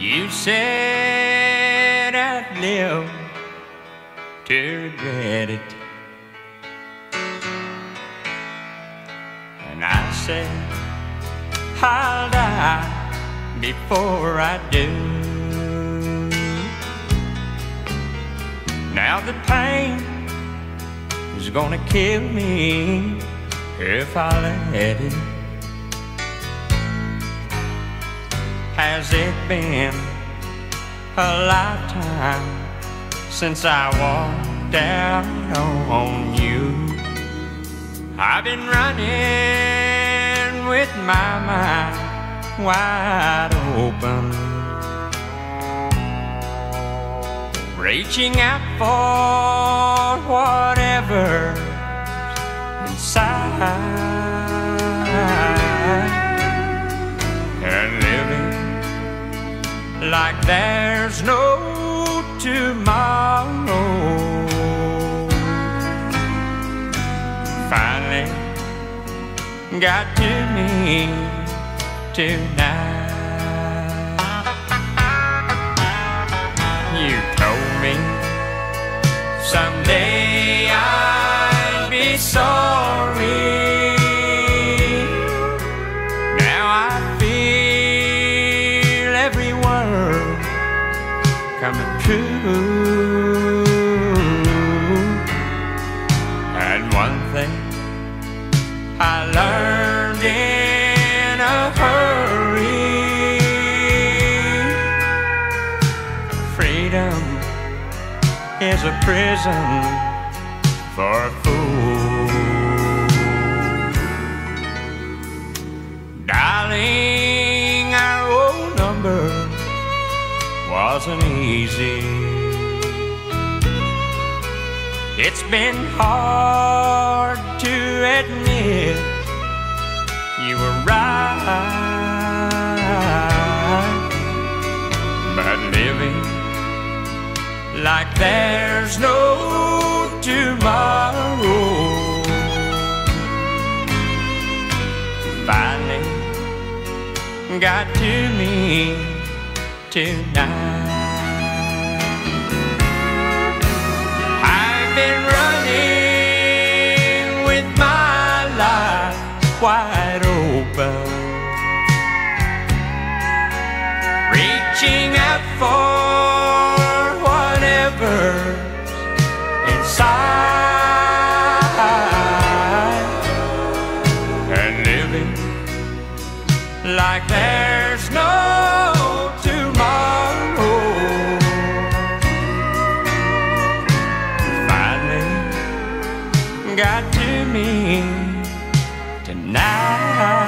You said I'd live to regret it. And I said I'll die before I do. Now the pain is gonna kill me if I let it. Has it been a lifetime since I walked out on you? I've been running with my mind wide open, reaching out for whatever inside like there's no tomorrow. Finally got to me tonight. Coming true. And one thing I learned in a hurry freedom is a prison for a wasn't easy. It's been hard to admit you were right, but living like there's no tomorrow. Finally got to me tonight. I've been running with my life wide open, reaching out for whatever's inside. And living like there's got to me tonight.